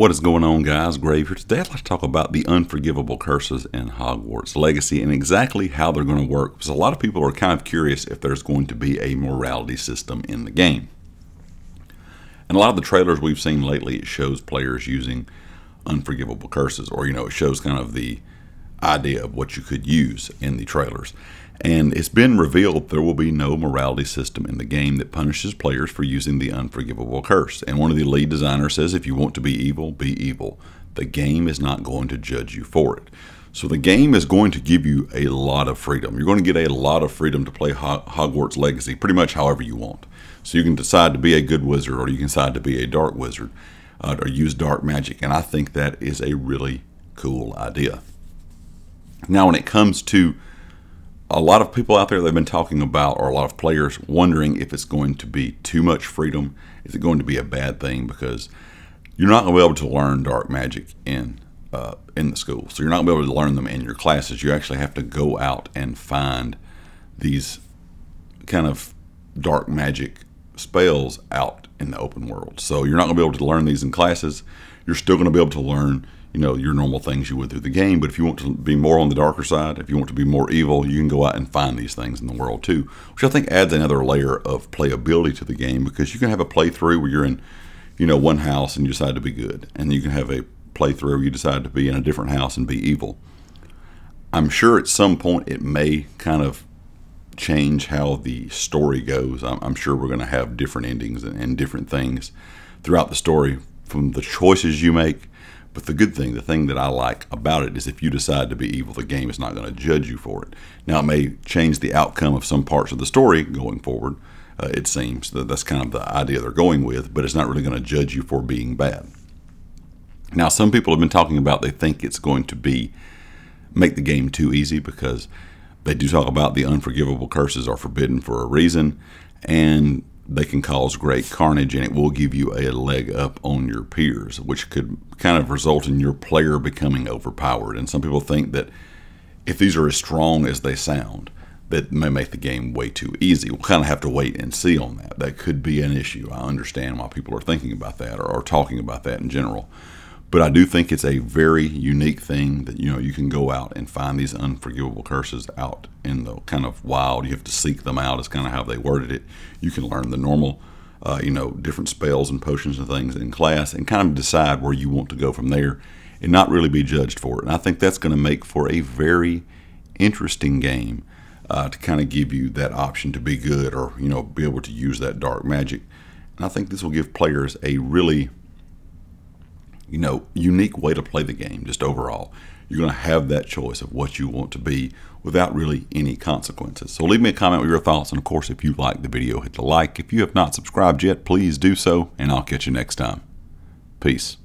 What is going on, guys? Grave here. Today, I'd like to talk about the unforgivable curses in Hogwarts Legacy and exactly how they're going to work. Because a lot of people are kind of curious if there's going to be a morality system in the game. And a lot of the trailers we've seen lately, it shows players using unforgivable curses, or you know, it shows kind of the idea of what you could use in the trailers. And it's been revealed there will be no morality system in the game that punishes players for using the unforgivable curse. And one of the lead designers says if you want to be evil, be evil. The game is not going to judge you for it. So the game is going to give you a lot of freedom. You're going to get a lot of freedom to play Hogwarts Legacy pretty much however you want. So you can decide to be a good wizard or you can decide to be a dark wizard uh, or use dark magic. And I think that is a really cool idea. Now, when it comes to a lot of people out there they've been talking about, or a lot of players wondering if it's going to be too much freedom. Is it going to be a bad thing? Because you're not going to be able to learn dark magic in uh, in the school, so you're not going to be able to learn them in your classes. You actually have to go out and find these kind of dark magic spells out in the open world. So you're not going to be able to learn these in classes. You're still going to be able to learn you know your normal things you would through the game. But if you want to be more on the darker side, if you want to be more evil, you can go out and find these things in the world too, which I think adds another layer of playability to the game because you can have a playthrough where you're in, you know, one house and you decide to be good, and you can have a playthrough where you decide to be in a different house and be evil. I'm sure at some point it may kind of change how the story goes. I'm, I'm sure we're going to have different endings and, and different things throughout the story from the choices you make but the good thing, the thing that I like about it is if you decide to be evil, the game is not going to judge you for it. Now, it may change the outcome of some parts of the story going forward, uh, it seems. that That's kind of the idea they're going with, but it's not really going to judge you for being bad. Now, some people have been talking about they think it's going to be make the game too easy because they do talk about the unforgivable curses are forbidden for a reason, and they can cause great carnage and it will give you a leg up on your peers, which could kind of result in your player becoming overpowered. And some people think that if these are as strong as they sound, that may make the game way too easy. We'll kind of have to wait and see on that. That could be an issue. I understand why people are thinking about that or, or talking about that in general. But I do think it's a very unique thing that you know you can go out and find these unforgivable curses out in the kind of wild. You have to seek them out. Is kind of how they worded it. You can learn the normal, uh, you know, different spells and potions and things in class, and kind of decide where you want to go from there, and not really be judged for it. And I think that's going to make for a very interesting game uh, to kind of give you that option to be good or you know be able to use that dark magic. And I think this will give players a really you know, unique way to play the game, just overall. You're going to have that choice of what you want to be without really any consequences. So leave me a comment with your thoughts. And of course, if you like the video, hit the like. If you have not subscribed yet, please do so. And I'll catch you next time. Peace.